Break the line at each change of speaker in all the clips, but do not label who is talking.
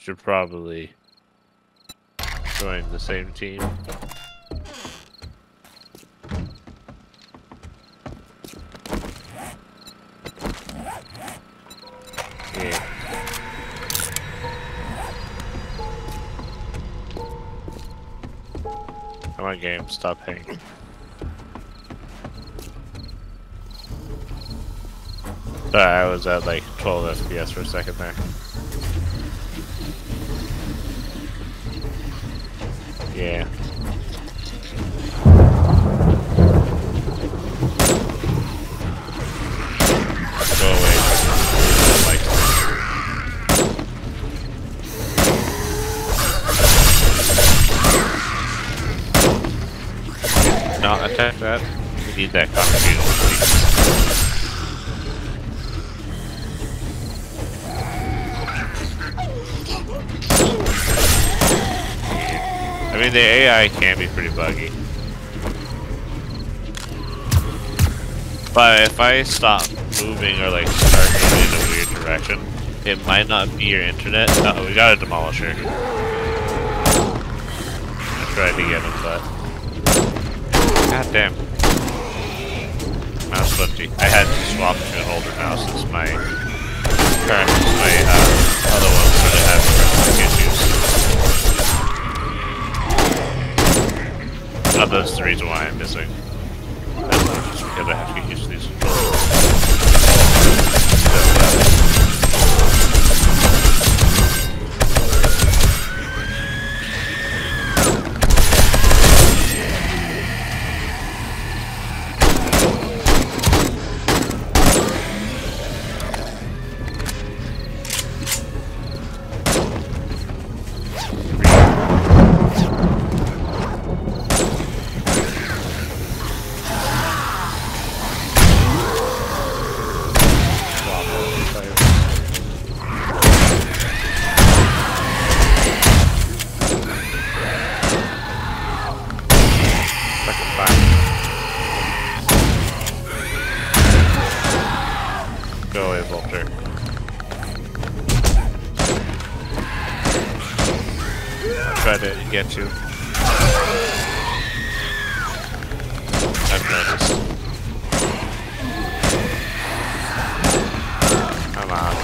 Should probably join the same team. Yeah. Come on, game, stop hanging. Sorry, I was at like 12 FPS for a second there. Yeah. Not attack that. We need that please. I mean, the AI can be pretty buggy. But if I stop moving or like start moving in a weird direction, it might not be your internet. Uh, we got a demolisher. I tried to get him, but god damn, mouse flippy. I had to swap to an older mouse since my current, my uh, other one Oh, that's the reason why I'm missing. That's because I have to Go away, Vulture. Try to get you. I've noticed. Come on.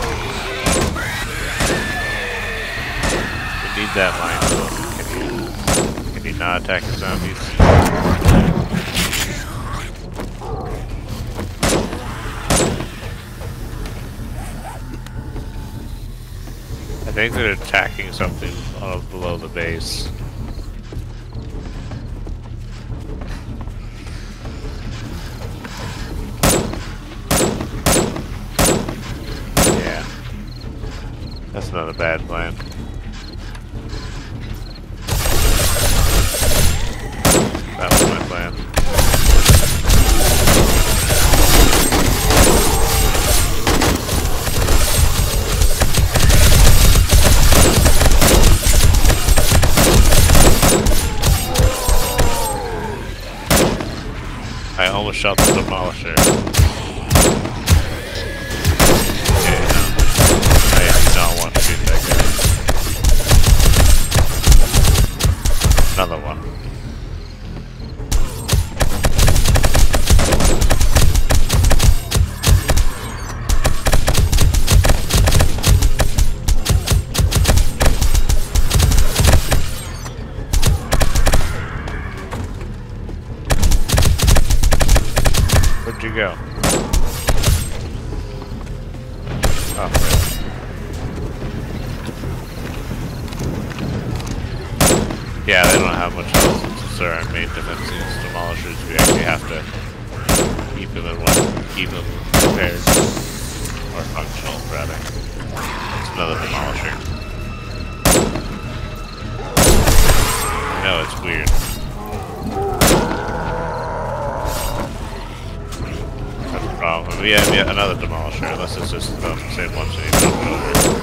We need that line. Can you, can you not attack the zombies? I think they're attacking something below the base. Yeah. That's not a bad plan. That was my plan. I almost shot the demolisher. Okay. I do not want to shoot that guy. Another one. Go? Oh, really? Yeah, they don't have much else since they're our main defensive demolishers. We actually have to keep them in one, keep them prepared or functional, rather. It's another demolisher. Know it's weird. We have yet another demolisher, unless it's just the same ones that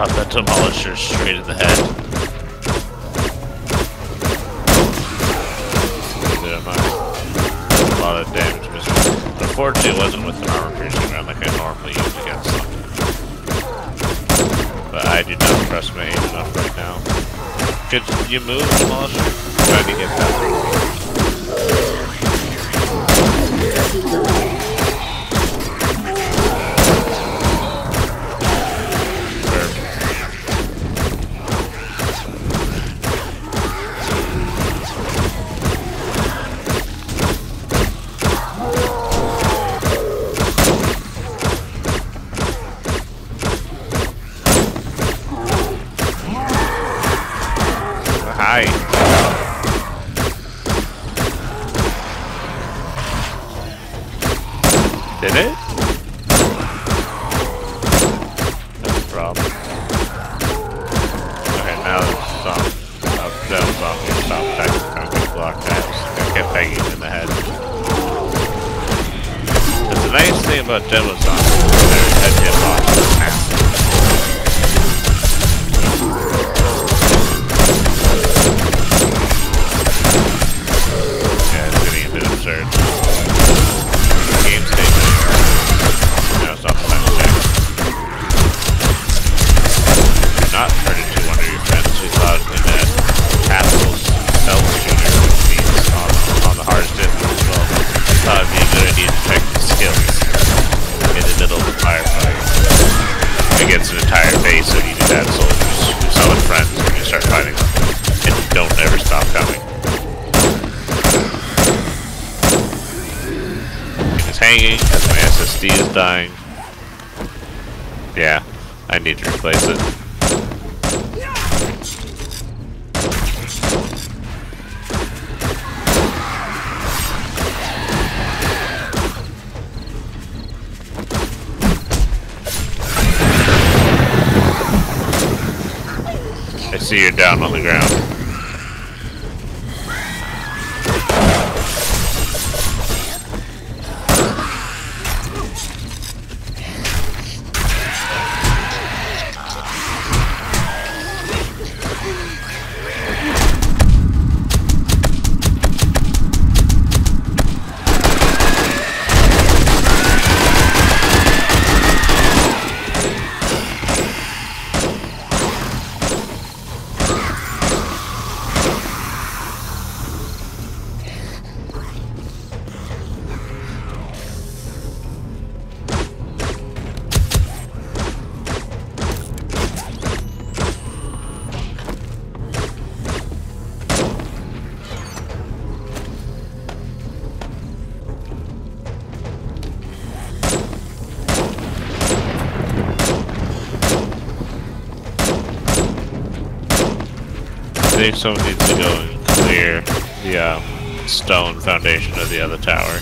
Shot that demolisher straight in the head. A lot of damage Unfortunately, it wasn't with an armor piercing round like I normally use against them. But I do not trust my aim enough right now. Could you move, Demolisher? Trying to get that. 네네. Dying. Yeah, I need to replace it. I see you're down on the ground. Think someone needs to go and clear the um, stone foundation of the other tower.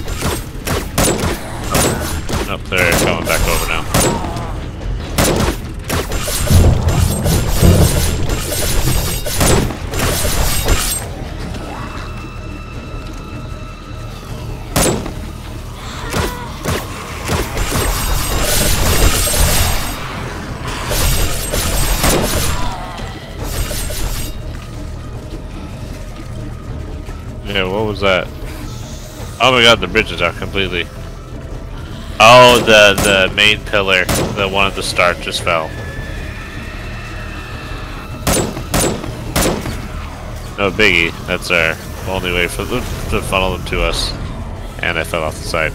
Up there, coming back over now. Was that? Oh my god, the bridges are completely... Oh, the, the main pillar, the one at the start just fell. No biggie, that's our only way for them to funnel them to us. And I fell off the side.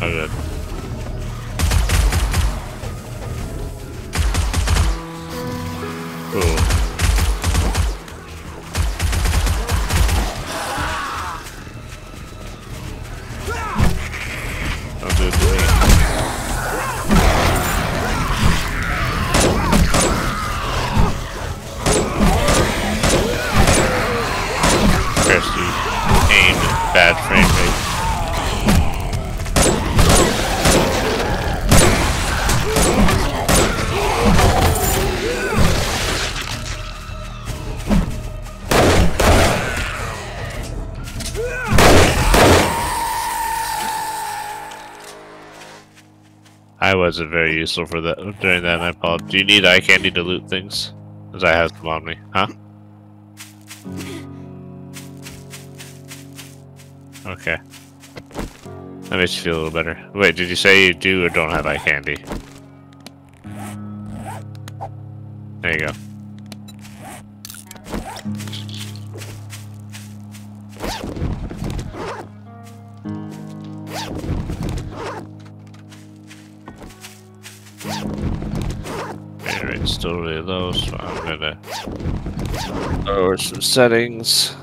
Oh good. I wasn't very useful for that during that. I apologize. Do you need eye candy to loot things? Because I have some on me. Huh? Okay. That makes you feel a little better. Wait, did you say you do or don't have eye candy? There you go. Still really low, so I'm gonna lower some settings.